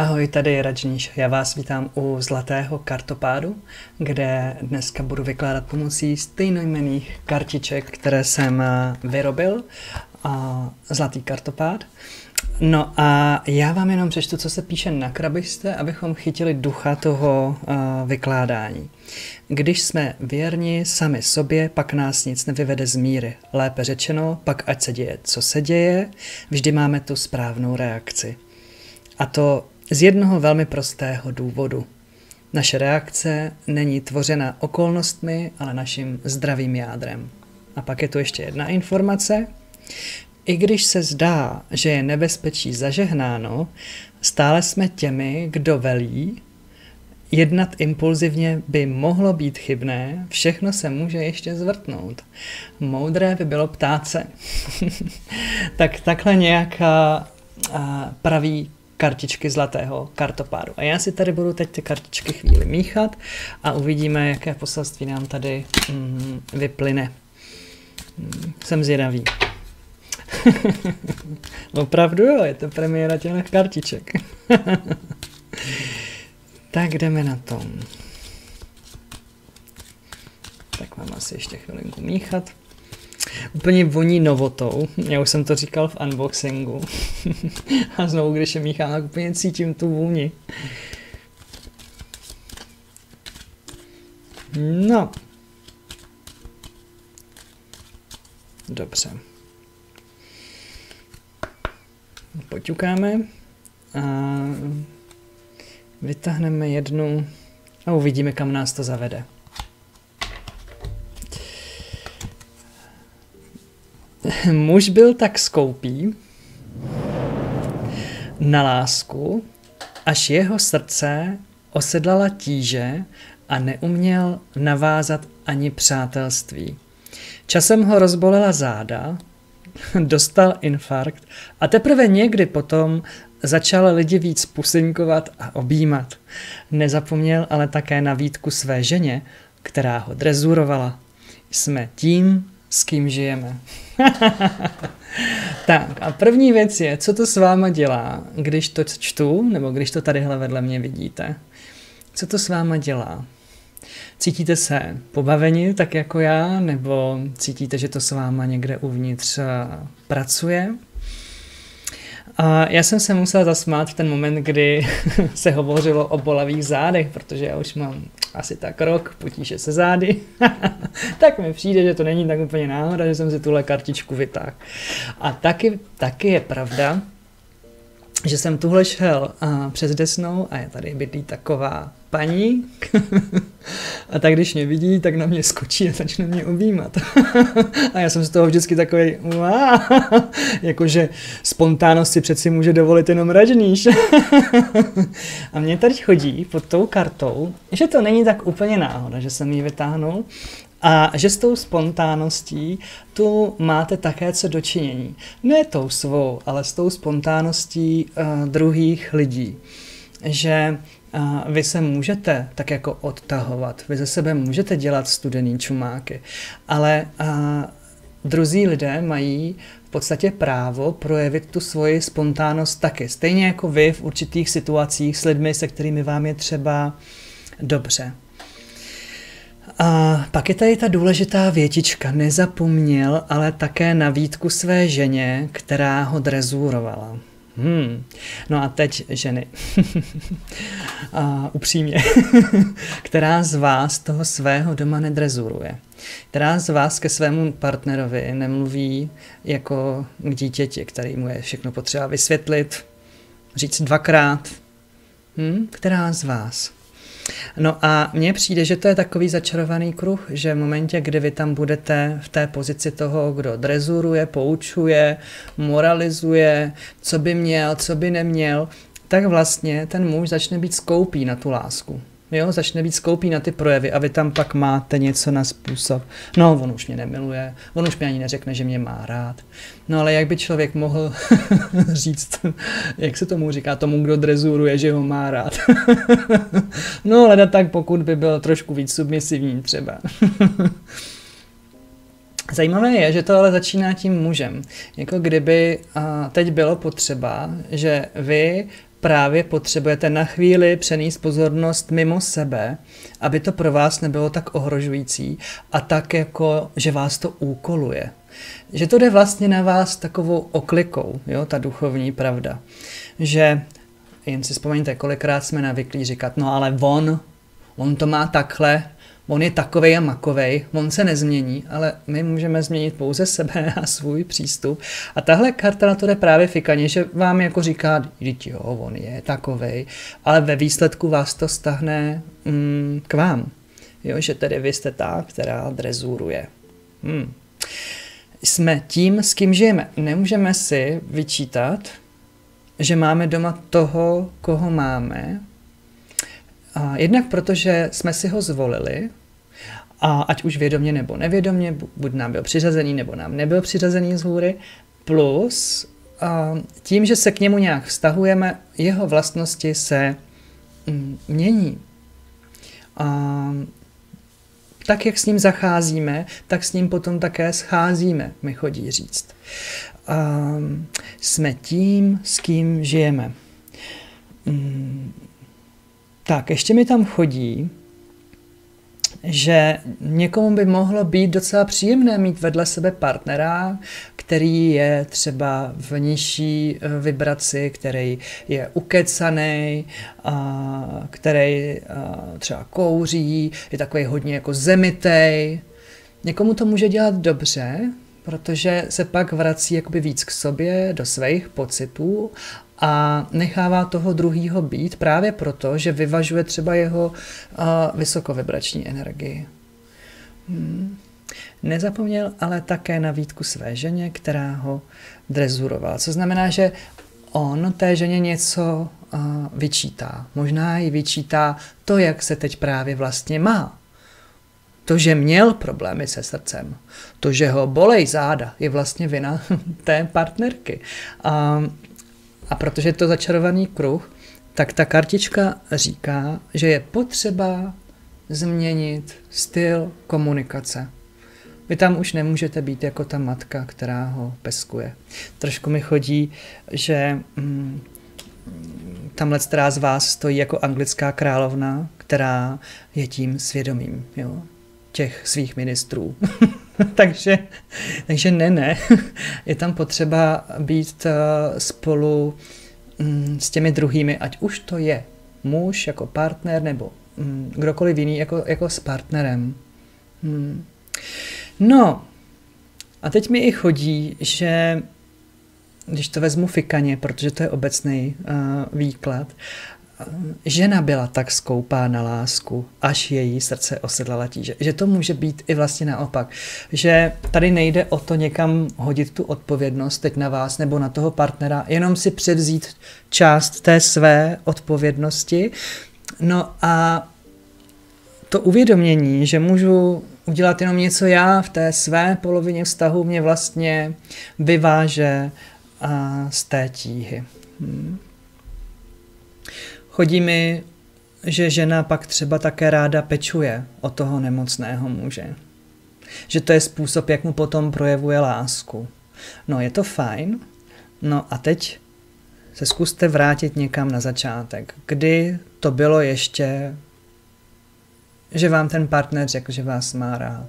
Ahoj, tady je Rajníš. Já vás vítám u Zlatého kartopádu, kde dneska budu vykládat pomocí stejnojmených kartiček, které jsem eh, vyrobil. Zlatý kartopád. No a já vám jenom přečtu, co se píše na krabičce, abychom chytili ducha toho uh, vykládání. Když jsme věrni sami sobě, pak nás nic nevyvede z míry. Lépe řečeno, pak ať se děje, co se děje, vždy máme tu správnou reakci. A to z jednoho velmi prostého důvodu. Naše reakce není tvořena okolnostmi, ale naším zdravým jádrem. A pak je tu ještě jedna informace. I když se zdá, že je nebezpečí zažehnáno, stále jsme těmi, kdo velí. Jednat impulzivně by mohlo být chybné, všechno se může ještě zvrtnout. Moudré by bylo ptát se. tak takhle nějaká praví kartičky zlatého kartopádu. A já si tady budu teď ty kartičky chvíli míchat a uvidíme, jaké poselství nám tady mm, vyplyne. Mm, jsem zvědavý. Opravdu jo, je to premiéra těchto kartiček. tak jdeme na tom. Tak mám asi ještě chvilinku míchat. Úplně voní novotou. Já už jsem to říkal v unboxingu. A znovu, když je míchám, tak úplně cítím tu vůni. No. Dobře. Poťukáme a vytáhneme jednu a uvidíme, kam nás to zavede. Muž byl tak skoupý na lásku, až jeho srdce osedlala tíže a neuměl navázat ani přátelství. Časem ho rozbolela záda, dostal infarkt a teprve někdy potom začal lidi víc pusinkovat a objímat. Nezapomněl ale také na výtku své ženě, která ho drezurovala. Jsme tím, s kým žijeme. tak a první věc je, co to s váma dělá, když to čtu, nebo když to tadyhle vedle mě vidíte. Co to s váma dělá? Cítíte se pobaveni, tak jako já, nebo cítíte, že to s váma někde uvnitř eh, pracuje? A já jsem se musel zasmát v ten moment, kdy se hovořilo o bolavých zádech, protože já už mám asi tak rok potíže se zády, tak mi přijde, že to není tak úplně náhoda, že jsem si tuhle kartičku vytáhl. A taky, taky je pravda, že jsem tuhle šel a přes desnou a je tady bydlí taková paní a tak když mě vidí, tak na mě skočí a začne mě objímat. a já jsem z toho vždycky takový, jakože spontánnost si přeci může dovolit jenom ražníš. a mě tady chodí pod tou kartou, že to není tak úplně náhoda, že jsem ji vytáhnul, a že s tou spontánností tu máte také co dočinění. Ne tou svou, ale s tou spontáností uh, druhých lidí. Že uh, vy se můžete tak jako odtahovat, vy ze sebe můžete dělat studený čumáky, ale uh, druzí lidé mají v podstatě právo projevit tu svoji spontánnost taky. Stejně jako vy v určitých situacích s lidmi, se kterými vám je třeba dobře. A pak je tady ta důležitá větička. Nezapomněl ale také na výtku své ženě, která ho drezurovala. Hmm. No a teď ženy. a upřímně. která z vás toho svého doma nedrezuruje? Která z vás ke svému partnerovi nemluví jako k dítěti, který mu je všechno potřeba vysvětlit, říct dvakrát? Hmm? Která z vás? No a mně přijde, že to je takový začarovaný kruh, že v momentě, kdy vy tam budete v té pozici toho, kdo drezuruje, poučuje, moralizuje, co by měl, co by neměl, tak vlastně ten muž začne být skoupý na tu lásku. Jo, začne být skoupý na ty projevy a vy tam pak máte něco na způsob. No, on už mě nemiluje, on už mi ani neřekne, že mě má rád. No ale jak by člověk mohl říct, jak se tomu říká, tomu, kdo drezuruje, že ho má rád. no, ale tak pokud by byl trošku víc submisivní třeba. Zajímavé je, že to ale začíná tím mužem. Jako kdyby a teď bylo potřeba, že vy právě potřebujete na chvíli přenést pozornost mimo sebe, aby to pro vás nebylo tak ohrožující a tak jako, že vás to úkoluje. Že to jde vlastně na vás takovou oklikou, jo, ta duchovní pravda. Že jen si vzpomeňte, kolikrát jsme navyklí říkat, no ale on, on to má takhle, on je takovej a makovej, on se nezmění, ale my můžeme změnit pouze sebe a svůj přístup. A tahle karta na to jde právě fikaně, že vám jako říká, jo, on je takovej, ale ve výsledku vás to stahne mm, k vám. Jo, že tedy vy jste ta, která drezuruje. Hmm. Jsme tím, s kým žijeme. Nemůžeme si vyčítat, že máme doma toho, koho máme, a jednak protože jsme si ho zvolili, a ať už vědomě nebo nevědomě, buď nám byl přiřazený nebo nám nebyl přiřazený z hůry, plus tím, že se k němu nějak vztahujeme, jeho vlastnosti se mm, mění. A tak, jak s ním zacházíme, tak s ním potom také scházíme, mi chodí říct. A jsme tím, s kým žijeme. Mm, tak, ještě mi tam chodí, že někomu by mohlo být docela příjemné mít vedle sebe partnera, který je třeba v nižší eh, vibraci, který je ukecaný, který třeba kouří, je takový hodně jako zemitej. Někomu to může dělat dobře, protože se pak vrací jakoby víc k sobě, do svých pocitů a nechává toho druhýho být právě proto, že vyvažuje třeba jeho uh, vysokovibrační energii. Hmm. Nezapomněl ale také na výtku své ženě, která ho drezurovala. Co znamená, že on té ženě něco uh, vyčítá. Možná i vyčítá to, jak se teď právě vlastně má. To, že měl problémy se srdcem, to, že ho bolej záda, je vlastně vina té partnerky. A a protože je to začarovaný kruh, tak ta kartička říká, že je potřeba změnit styl komunikace. Vy tam už nemůžete být jako ta matka, která ho peskuje. Trošku mi chodí, že mm, tamhle která z vás stojí jako anglická královna, která je tím svědomím jo, těch svých ministrů. takže, takže ne, ne. Je tam potřeba být eh, spolu mm, s těmi druhými, ať už to je muž jako partner nebo mm, kdokoliv jiný jako, jako s partnerem. Hmm. No, a teď mi i chodí, že když to vezmu fikaně, protože to je obecný uh, výklad, žena byla tak skoupá na lásku, až její srdce osedlala tíže. Že to může být i vlastně naopak. Že tady nejde o to někam hodit tu odpovědnost teď na vás nebo na toho partnera, jenom si převzít část té své odpovědnosti. No a to uvědomění, že můžu udělat jenom něco já v té své polovině vztahu, mě vlastně vyváže z té tíhy. Hmm. Chodí mi, že žena pak třeba také ráda pečuje o toho nemocného muže. Že to je způsob, jak mu potom projevuje lásku. No, je to fajn. No a teď se zkuste vrátit někam na začátek. Kdy to bylo ještě, že vám ten partner řekl, že vás má rád.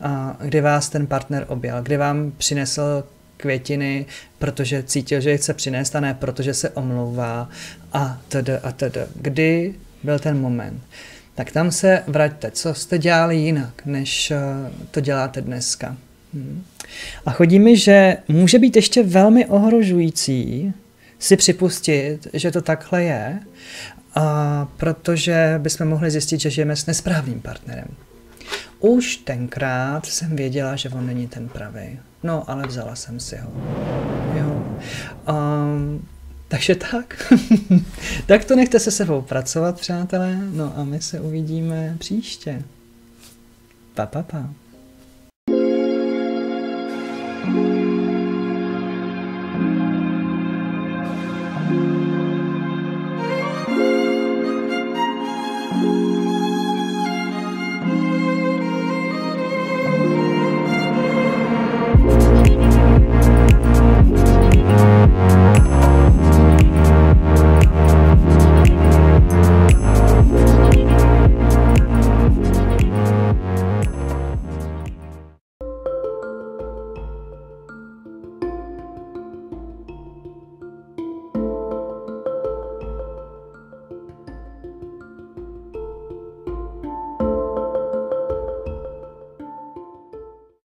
A kdy vás ten partner objal, kdy vám přinesl květiny, protože cítil, že je chce přinést a ne protože se omlouvá a td. a td. Kdy byl ten moment? Tak tam se vraťte, co jste dělali jinak, než eh, to děláte dneska. Hmm. A chodí mi, že může být ještě velmi ohrožující si připustit, že to takhle je, a protože bychom mohli zjistit, že žijeme s nesprávným partnerem. Už tenkrát jsem věděla, že on není ten pravý. No, ale vzala jsem si ho. Jo. Um, takže tak. tak to nechte se sebou pracovat, přátelé. No a my se uvidíme příště. Pa, pa, pa.